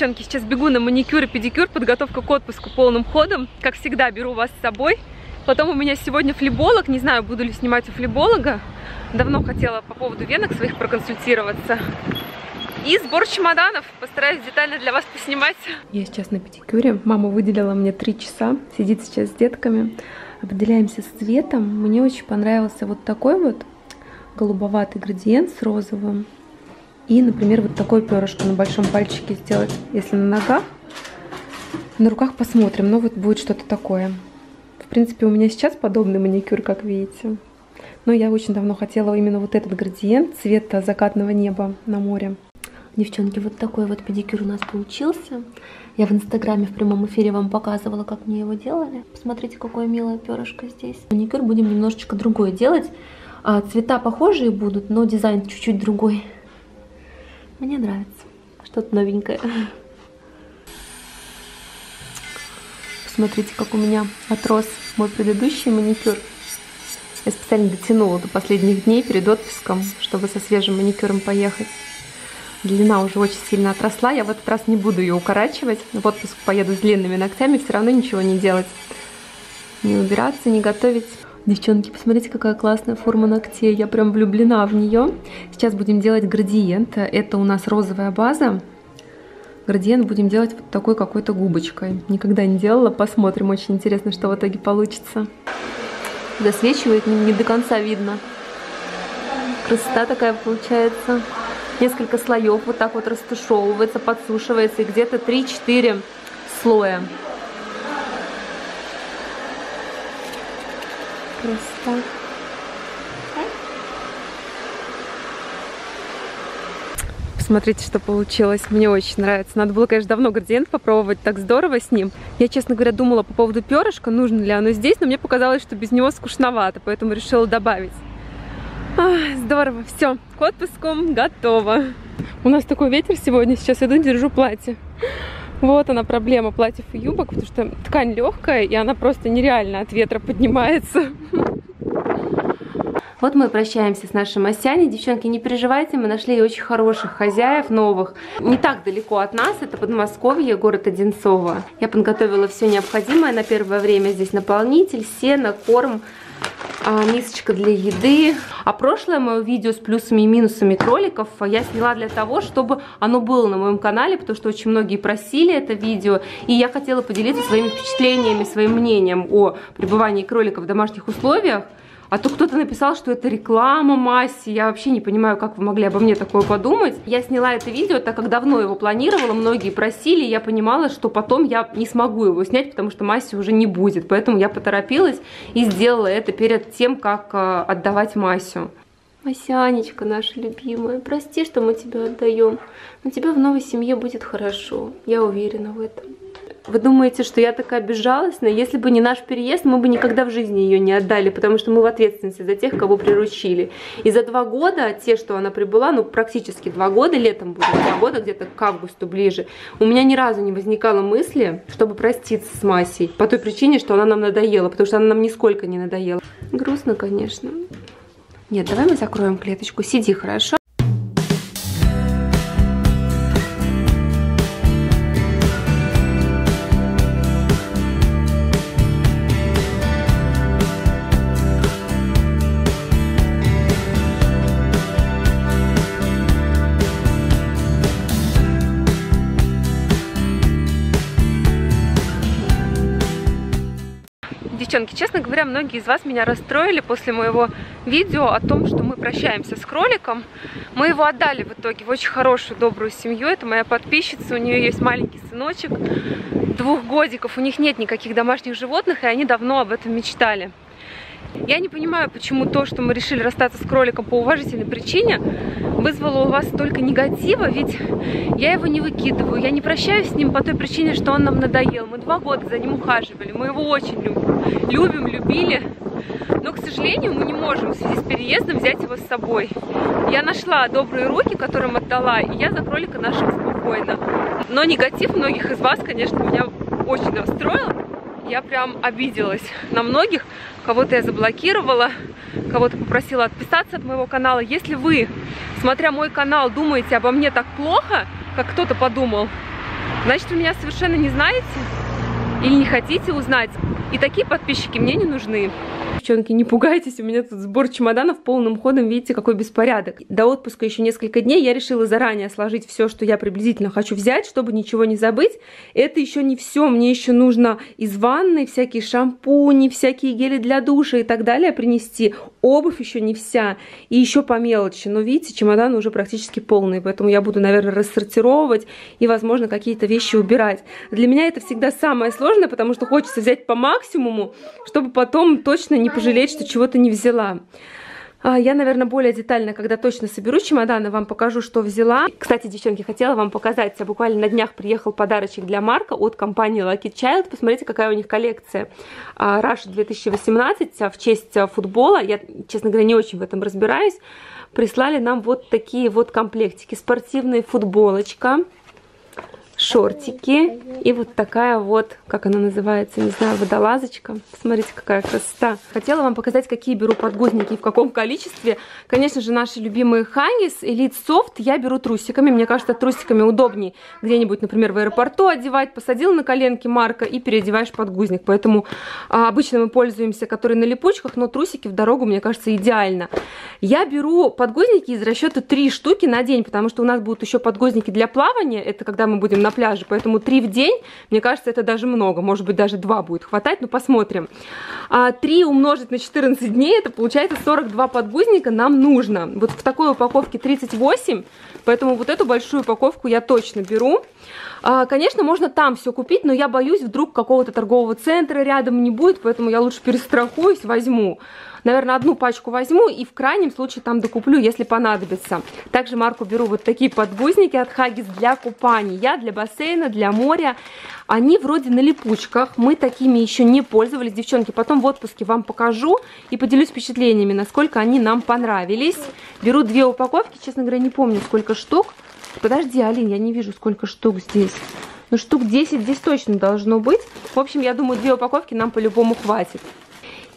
девчонки, сейчас бегу на маникюр и педикюр, подготовка к отпуску полным ходом. Как всегда, беру вас с собой. Потом у меня сегодня флеболог, не знаю, буду ли снимать у флеболога. Давно хотела по поводу венок своих проконсультироваться. И сбор чемоданов. Постараюсь детально для вас поснимать. Я сейчас на педикюре. Мама выделила мне три часа. Сидит сейчас с детками. Определяемся с цветом. Мне очень понравился вот такой вот голубоватый градиент с розовым. И, например, вот такое перышко на большом пальчике сделать, если на ногах. На руках посмотрим, но вот будет что-то такое. В принципе, у меня сейчас подобный маникюр, как видите. Но я очень давно хотела именно вот этот градиент цвета закатного неба на море. Девчонки, вот такой вот педикюр у нас получился. Я в инстаграме в прямом эфире вам показывала, как мне его делали. Посмотрите, какое милое перышко здесь. Маникюр будем немножечко другой делать. А, цвета похожие будут, но дизайн чуть-чуть другой. Мне нравится. Что-то новенькое. Посмотрите, как у меня отрос мой предыдущий маникюр. Я специально дотянула до последних дней перед отпуском, чтобы со свежим маникюром поехать. Длина уже очень сильно отросла. Я в этот раз не буду ее укорачивать. В отпуск поеду с длинными ногтями, все равно ничего не делать. Не убираться, не готовить. Девчонки, посмотрите, какая классная форма ногтей. Я прям влюблена в нее. Сейчас будем делать градиент. Это у нас розовая база. Градиент будем делать вот такой какой-то губочкой. Никогда не делала. Посмотрим. Очень интересно, что в итоге получится. Засвечивает, не, не до конца видно. Красота такая получается. Несколько слоев вот так вот растушевывается, подсушивается. И где-то 3-4 слоя. Красота. Посмотрите, что получилось. Мне очень нравится. Надо было, конечно, давно градиент попробовать. Так здорово с ним. Я, честно говоря, думала по поводу перышка, нужно ли оно здесь, но мне показалось, что без него скучновато, поэтому решила добавить. А, здорово. Все, к отпуску готово. У нас такой ветер сегодня. Сейчас иду, держу платье. Вот она проблема платьев и юбок, потому что ткань легкая, и она просто нереально от ветра поднимается. Вот мы прощаемся с нашей Масяней. Девчонки, не переживайте, мы нашли очень хороших хозяев, новых. Не так далеко от нас, это Подмосковье, город Одинцово. Я подготовила все необходимое на первое время. Здесь наполнитель, сено, корм, а, мисочка для еды. А прошлое мое видео с плюсами и минусами кроликов я сняла для того, чтобы оно было на моем канале, потому что очень многие просили это видео, и я хотела поделиться своими впечатлениями, своим мнением о пребывании кроликов в домашних условиях. А то кто-то написал, что это реклама массе. Я вообще не понимаю, как вы могли обо мне такое подумать. Я сняла это видео, так как давно его планировала, многие просили, я понимала, что потом я не смогу его снять, потому что массе уже не будет. Поэтому я поторопилась и сделала это перед тем, как э, отдавать Масю. Масянечка наша любимая, прости, что мы тебя отдаем, но тебе в новой семье будет хорошо, я уверена в этом. Вы думаете, что я такая безжалостная? Если бы не наш переезд, мы бы никогда в жизни ее не отдали, потому что мы в ответственности за тех, кого приручили. И за два года, те, что она прибыла, ну практически два года, летом будет два года, где-то к августу ближе, у меня ни разу не возникало мысли, чтобы проститься с Масей. По той причине, что она нам надоела, потому что она нам нисколько не надоела. Грустно, конечно. Нет, давай мы закроем клеточку. Сиди, хорошо? Девчонки, честно говоря, многие из вас меня расстроили после моего видео о том, что мы прощаемся с кроликом. Мы его отдали в итоге в очень хорошую, добрую семью. Это моя подписчица, у нее есть маленький сыночек, двух годиков. У них нет никаких домашних животных, и они давно об этом мечтали. Я не понимаю, почему то, что мы решили расстаться с кроликом по уважительной причине, вызвало у вас столько негатива, ведь я его не выкидываю, я не прощаюсь с ним по той причине, что он нам надоел. Мы два года за ним ухаживали, мы его очень любим, любим, любили, но, к сожалению, мы не можем в связи с переездом взять его с собой. Я нашла добрые руки, которым отдала, и я за кролика нашего спокойно. Но негатив многих из вас, конечно, меня очень расстроил я прям обиделась на многих. Кого-то я заблокировала, кого-то попросила отписаться от моего канала. Если вы, смотря мой канал, думаете обо мне так плохо, как кто-то подумал, Значит, вы меня совершенно не знаете или не хотите узнать. И такие подписчики мне не нужны. Девчонки, не пугайтесь, у меня тут сбор чемоданов полным ходом, видите, какой беспорядок. До отпуска еще несколько дней, я решила заранее сложить все, что я приблизительно хочу взять, чтобы ничего не забыть. Это еще не все, мне еще нужно из ванной всякие шампуни, всякие гели для душа и так далее принести. Обувь еще не вся, и еще по мелочи. Но видите, чемоданы уже практически полные, поэтому я буду, наверное, рассортировать и, возможно, какие-то вещи убирать. Для меня это всегда самое сложное, потому что хочется взять по максимуму, чтобы потом точно не пожалеть, что чего-то не взяла. А, я, наверное, более детально, когда точно соберу чемоданы, вам покажу, что взяла. Кстати, девчонки, хотела вам показать, буквально на днях приехал подарочек для Марка от компании Lucky Child. Посмотрите, какая у них коллекция. А, Rush 2018 в честь футбола. Я, честно говоря, не очень в этом разбираюсь. Прислали нам вот такие вот комплектики. Спортивная футболочка шортики и вот такая вот, как она называется, не знаю, водолазочка. Посмотрите, какая красота. Хотела вам показать, какие беру подгузники и в каком количестве. Конечно же, наши любимые Хагис, Elite Soft я беру трусиками. Мне кажется, трусиками удобнее где-нибудь, например, в аэропорту одевать. Посадил на коленки Марка и переодеваешь подгузник. Поэтому а, обычно мы пользуемся, которые на липучках, но трусики в дорогу, мне кажется, идеально. Я беру подгузники из расчета 3 штуки на день, потому что у нас будут еще подгузники для плавания. Это когда мы будем на на пляже, поэтому три в день, мне кажется, это даже много, может быть, даже два будет хватать, но посмотрим. А 3 умножить на 14 дней, это получается 42 подгузника нам нужно. Вот в такой упаковке 38, поэтому вот эту большую упаковку я точно беру. А, конечно, можно там все купить, но я боюсь, вдруг какого-то торгового центра рядом не будет, поэтому я лучше перестрахуюсь, возьму. Наверное, одну пачку возьму и в крайнем случае там докуплю, если понадобится. Также марку беру вот такие подгузники от Хагис для купания, для бассейна, для моря. Они вроде на липучках, мы такими еще не пользовались, девчонки. Потом в отпуске вам покажу и поделюсь впечатлениями, насколько они нам понравились. Беру две упаковки, честно говоря, не помню сколько штук. Подожди, Алин, я не вижу сколько штук здесь. Ну, штук 10 здесь точно должно быть. В общем, я думаю, две упаковки нам по-любому хватит.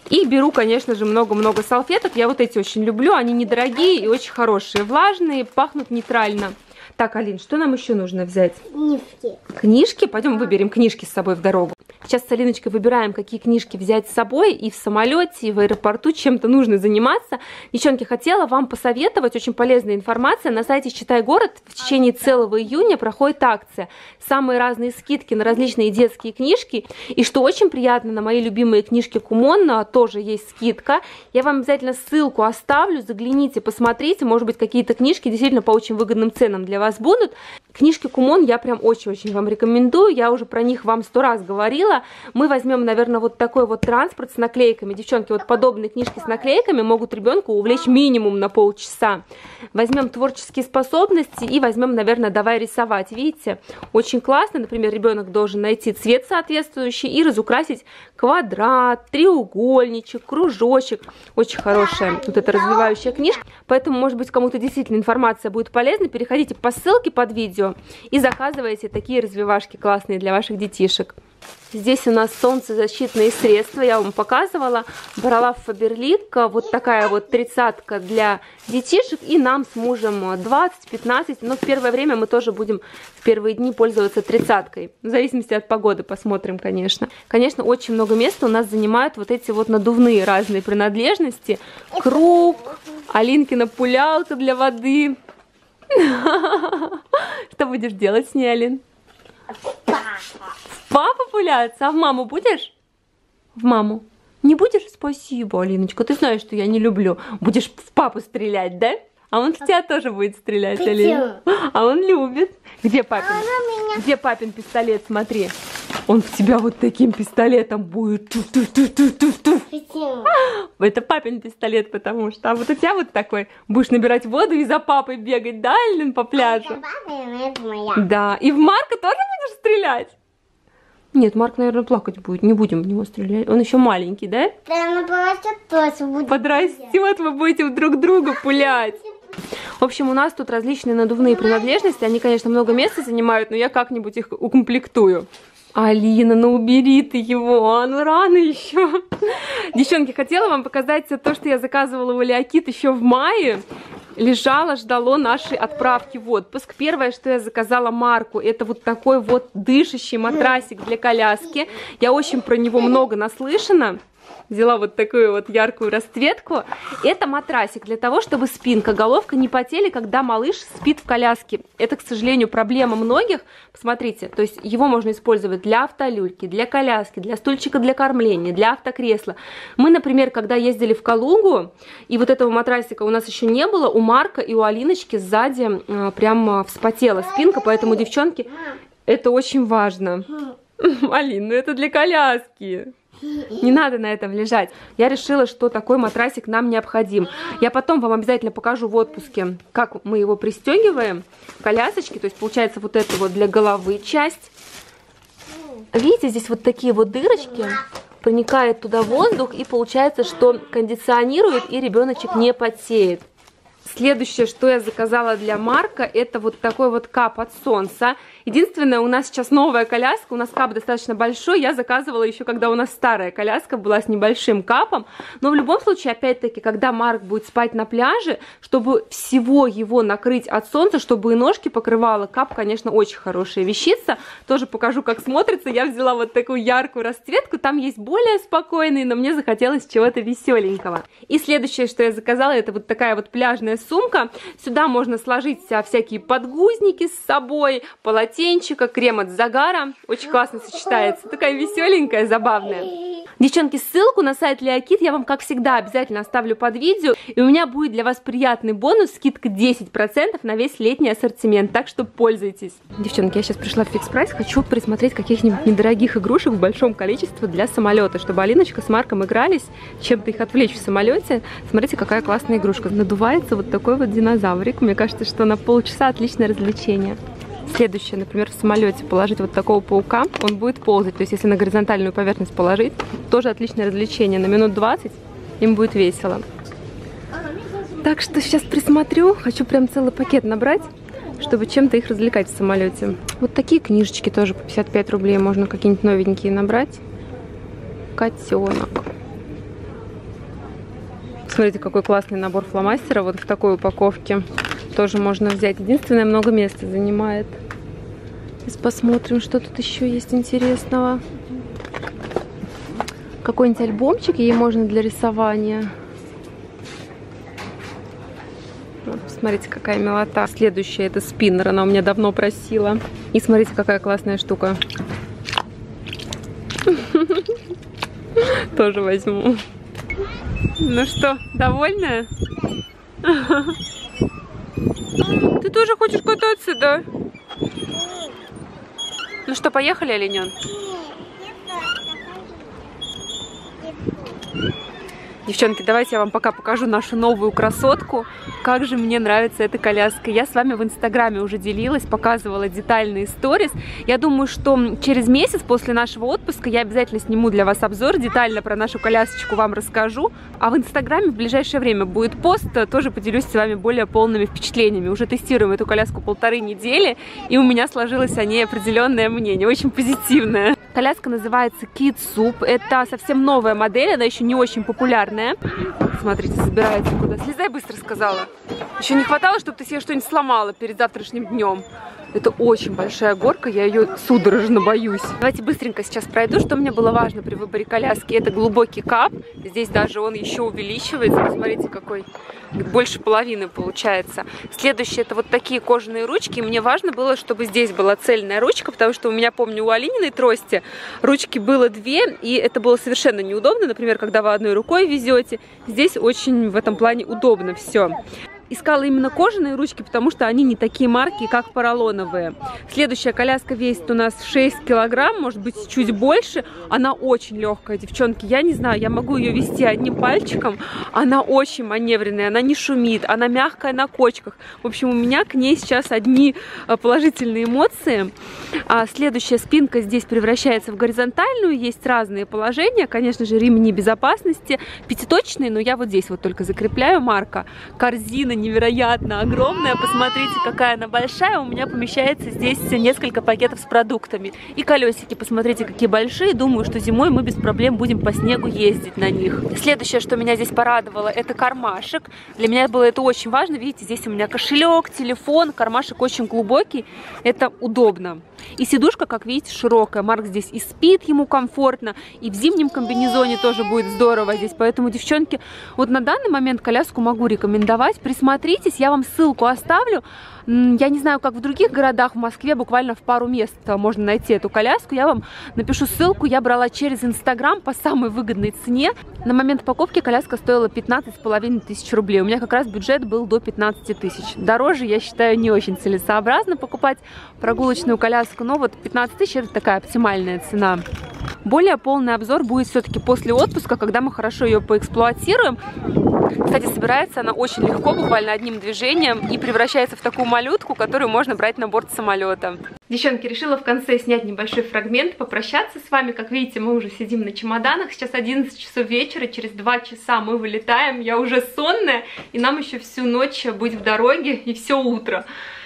И беру, конечно же, много-много салфеток. Я вот эти очень люблю. Они недорогие и очень хорошие. Влажные, пахнут нейтрально. Так, Алин, что нам еще нужно взять? Книжки. Книжки? Пойдем выберем книжки с собой в дорогу. Сейчас с Алиночкой выбираем, какие книжки взять с собой и в самолете, и в аэропорту, чем-то нужно заниматься. Девчонки, хотела вам посоветовать, очень полезная информация. На сайте «Читай город» в течение целого июня проходит акция. Самые разные скидки на различные детские книжки. И что очень приятно, на мои любимые книжки Кумон тоже есть скидка. Я вам обязательно ссылку оставлю, загляните, посмотрите. Может быть, какие-то книжки действительно по очень выгодным ценам для вас будут. Книжки Кумон я прям очень-очень вам рекомендую. Я уже про них вам сто раз говорила. Мы возьмем, наверное, вот такой вот транспорт с наклейками. Девчонки, вот подобные книжки с наклейками могут ребенку увлечь минимум на полчаса. Возьмем творческие способности и возьмем, наверное, давай рисовать. Видите, очень классно. Например, ребенок должен найти цвет соответствующий и разукрасить квадрат, треугольничек, кружочек. Очень хорошая вот эта развивающая книжка. Поэтому, может быть, кому-то действительно информация будет полезна. Переходите по ссылке под видео видео и заказывайте такие развивашки классные для ваших детишек. Здесь у нас солнцезащитные средства, я вам показывала. Брала в Фаберлик, вот такая вот тридцатка для детишек. И нам с мужем 20-15, но в первое время мы тоже будем в первые дни пользоваться тридцаткой. В зависимости от погоды посмотрим, конечно. Конечно, очень много места у нас занимают вот эти вот надувные разные принадлежности. Круг, Алинкина пулялка для воды. Что будешь делать с ней, Алин? В папу пуляться? А в маму будешь? В маму. Не будешь? Спасибо, Алиночка. Ты знаешь, что я не люблю. Будешь в папу стрелять, да? А он в тебя тоже будет стрелять, Алина. А он любит. Где папин? А Где папин пистолет? Смотри. Он в тебя вот таким пистолетом будет. Ту -ту -ту -ту -ту -ту. Это папин пистолет, потому что. А вот у тебя вот такой. Будешь набирать воду и за папой бегать, да, Эллен, по пляжу? Это моя. Да. И в Марка тоже будешь стрелять? Нет, Марк, наверное, плакать будет. Не будем в него стрелять. Он еще маленький, да? Подрастет, тоже будет. Подрастет, вы будете друг друга пулять. В общем, у нас тут различные надувные принадлежности. Они, конечно, много места занимают, но я как-нибудь их укомплектую. Алина, ну убери ты его, а ну рано еще. Девчонки, хотела вам показать то, что я заказывала у Леокит еще в мае. лежало, ждало нашей отправки в отпуск. Первое, что я заказала Марку, это вот такой вот дышащий матрасик для коляски. Я очень про него много наслышана взяла вот такую вот яркую расцветку. Это матрасик для того, чтобы спинка, головка не потели, когда малыш спит в коляске. Это, к сожалению, проблема многих. Посмотрите, то есть его можно использовать для автолюльки, для коляски, для стульчика для кормления, для автокресла. Мы, например, когда ездили в Калугу, и вот этого матрасика у нас еще не было, у Марка и у Алиночки сзади э, прям вспотела спинка, поэтому, девчонки, это очень важно. Алин, ну это для коляски. Не надо на этом лежать. Я решила, что такой матрасик нам необходим. Я потом вам обязательно покажу в отпуске, как мы его пристегиваем. Колясочки, то есть получается вот это вот для головы часть. Видите, здесь вот такие вот дырочки. Проникает туда воздух и получается, что кондиционирует и ребеночек не потеет. Следующее, что я заказала для Марка, это вот такой вот кап от солнца. Единственное, у нас сейчас новая коляска, у нас кап достаточно большой, я заказывала еще, когда у нас старая коляска была с небольшим капом. Но в любом случае, опять-таки, когда Марк будет спать на пляже, чтобы всего его накрыть от солнца, чтобы и ножки покрывала, кап, конечно, очень хорошая вещица. Тоже покажу, как смотрится. Я взяла вот такую яркую расцветку, там есть более спокойные, но мне захотелось чего-то веселенького. И следующее, что я заказала, это вот такая вот пляжная сумка. Сюда можно сложить всякие подгузники с собой, полотенца, полотенчика, крем от загара. Очень классно сочетается. Такая веселенькая, забавная. Девчонки, ссылку на сайт Леокит я вам, как всегда, обязательно оставлю под видео. И у меня будет для вас приятный бонус, скидка 10% на весь летний ассортимент. Так что пользуйтесь. Девчонки, я сейчас пришла в фикс прайс. Хочу присмотреть каких-нибудь недорогих игрушек в большом количестве для самолета, чтобы Алиночка с Марком игрались, чем-то их отвлечь в самолете. Смотрите, какая классная игрушка. Надувается вот такой вот динозаврик. Мне кажется, что на полчаса отличное развлечение. Следующее, например, в самолете положить вот такого паука, он будет ползать. То есть, если на горизонтальную поверхность положить, тоже отличное развлечение. На минут 20 им будет весело. Так что сейчас присмотрю. Хочу прям целый пакет набрать, чтобы чем-то их развлекать в самолете. Вот такие книжечки тоже по 55 рублей. Можно какие-нибудь новенькие набрать. Котенок. Смотрите, какой классный набор фломастера вот в такой упаковке тоже можно взять. Единственное, много места занимает. Сейчас посмотрим, что тут еще есть интересного. Какой-нибудь альбомчик ей можно для рисования. Смотрите, какая милота. Следующая это спиннер, она у меня давно просила. И смотрите, какая классная штука. Тоже возьму. Ну что, довольная? Ты тоже хочешь кататься, да? Ну что, поехали, оленен? Девчонки, давайте я вам пока покажу нашу новую красотку. Как же мне нравится эта коляска. Я с вами в инстаграме уже делилась, показывала детальные сторис. Я думаю, что через месяц после нашего отпуска я обязательно сниму для вас обзор, детально про нашу колясочку вам расскажу. А в инстаграме в ближайшее время будет пост, тоже поделюсь с вами более полными впечатлениями. Уже тестируем эту коляску полторы недели, и у меня сложилось о ней определенное мнение, очень позитивное. Коляска называется Kid Soup. Это совсем новая модель, она еще не очень популярная. Смотрите, собирается куда. Слезай быстро, сказала. Еще не хватало, чтобы ты себе что-нибудь сломала перед завтрашним днем. Это очень большая горка, я ее судорожно боюсь. Давайте быстренько сейчас пройду, что мне было важно при выборе коляски. Это глубокий кап, здесь даже он еще увеличивается, посмотрите какой, больше половины получается. Следующее, это вот такие кожаные ручки, мне важно было, чтобы здесь была цельная ручка, потому что у меня, помню, у Алининой трости ручки было две, и это было совершенно неудобно, например, когда вы одной рукой везете, здесь очень в этом плане удобно все искала именно кожаные ручки, потому что они не такие марки, как поролоновые. Следующая коляска весит у нас 6 килограмм, может быть чуть больше. Она очень легкая, девчонки. Я не знаю, я могу ее вести одним пальчиком. Она очень маневренная, она не шумит, она мягкая на кочках. В общем, у меня к ней сейчас одни э, положительные эмоции. А следующая спинка здесь превращается в горизонтальную. Есть разные положения. Конечно же, ремни безопасности. Пятиточные, но я вот здесь вот только закрепляю марка. Корзина невероятно огромная. Посмотрите, какая она большая. У меня помещается здесь несколько пакетов с продуктами. И колесики, посмотрите, какие большие. Думаю, что зимой мы без проблем будем по снегу ездить на них. Следующее, что меня здесь порадовало, это кармашек. Для меня было это очень важно. Видите, здесь у меня кошелек, телефон. Кармашек очень глубокий. Это удобно. И сидушка, как видите, широкая. Марк здесь и спит, ему комфортно. И в зимнем комбинезоне тоже будет здорово здесь. Поэтому, девчонки, вот на данный момент коляску могу рекомендовать. Присмотритесь, я вам ссылку оставлю. Я не знаю, как в других городах, в Москве буквально в пару мест можно найти эту коляску. Я вам напишу ссылку, я брала через Инстаграм по самой выгодной цене. На момент покупки коляска стоила 15 с половиной тысяч рублей. У меня как раз бюджет был до 15 тысяч. Дороже, я считаю, не очень целесообразно покупать прогулочную коляску, но вот 15 тысяч это такая оптимальная цена. Более полный обзор будет все-таки после отпуска, когда мы хорошо ее поэксплуатируем. Кстати, собирается она очень легко, буквально одним движением, и превращается в такую малютку, которую можно брать на борт самолета. Девчонки, решила в конце снять небольшой фрагмент, попрощаться с вами. Как видите, мы уже сидим на чемоданах. Сейчас 11 часов вечера, через 2 часа мы вылетаем. Я уже сонная, и нам еще всю ночь быть в дороге, и все утро.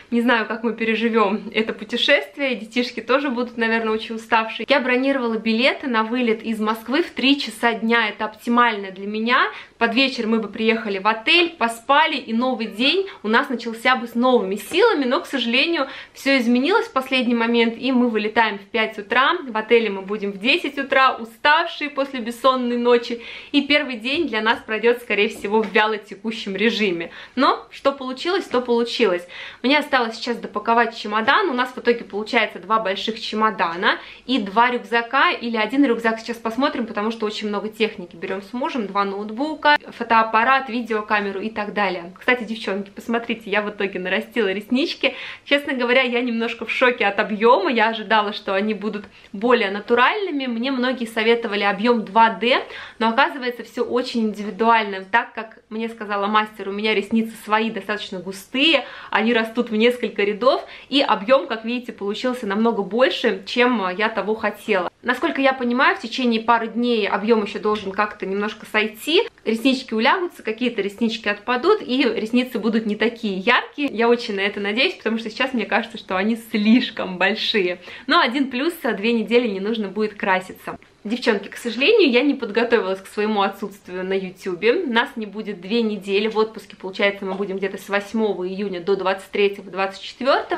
Не знаю, как мы переживем это путешествие. Детишки тоже будут, наверное, очень уставшие. Я бронировала билеты на вылет из Москвы в 3 часа дня. Это оптимально для меня. Под вечер мы бы приехали в отель, поспали, и новый день у нас начался бы с новыми силами, но, к сожалению, все изменилось в последний момент, и мы вылетаем в 5 утра, в отеле мы будем в 10 утра, уставшие после бессонной ночи, и первый день для нас пройдет, скорее всего, в вяло текущем режиме. Но что получилось, то получилось. Мне осталось сейчас допаковать чемодан, у нас в итоге получается два больших чемодана и два рюкзака, или один рюкзак сейчас посмотрим, потому что очень много техники берем с мужем, два ноутбука, фотоаппарат, видеокамеру и так далее. Кстати, девчонки, посмотрите, я в итоге нарастила реснички. Честно говоря, я немножко в шоке от объема. Я ожидала, что они будут более натуральными. Мне многие советовали объем 2D, но оказывается все очень индивидуально. Так как мне сказала мастер, у меня ресницы свои достаточно густые, они растут в несколько рядов, и объем, как видите, получился намного больше, чем я того хотела. Насколько я понимаю, в течение пары дней объем еще должен как-то немножко сойти, реснички улягутся, какие-то реснички отпадут, и ресницы будут не такие яркие. Я очень на это надеюсь, потому что сейчас мне кажется, что они слишком большие. Но один плюс, две недели не нужно будет краситься. Девчонки, к сожалению, я не подготовилась к своему отсутствию на YouTube. Нас не будет две недели. В отпуске, получается, мы будем где-то с 8 июня до 23-24.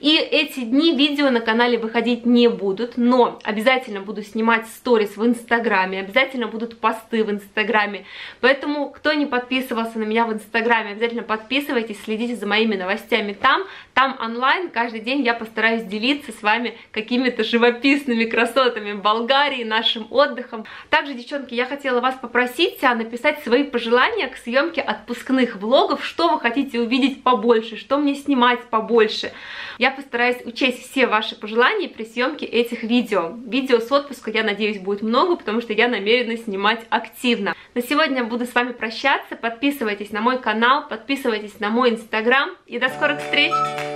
И эти дни видео на канале выходить не будут. Но обязательно буду снимать сторис в Инстаграме. Обязательно будут посты в Инстаграме. Поэтому, кто не подписывался на меня в Инстаграме, обязательно подписывайтесь, следите за моими новостями там. Там онлайн каждый день я постараюсь делиться с вами какими-то живописными красотами Болгарии, нашим отдыхом. Также, девчонки, я хотела вас попросить а, написать свои пожелания к съемке отпускных влогов, что вы хотите увидеть побольше, что мне снимать побольше. Я постараюсь учесть все ваши пожелания при съемке этих видео. Видео с отпуска, я надеюсь, будет много, потому что я намерена снимать активно. На сегодня буду с вами прощаться. Подписывайтесь на мой канал, подписывайтесь на мой инстаграм и до скорых встреч!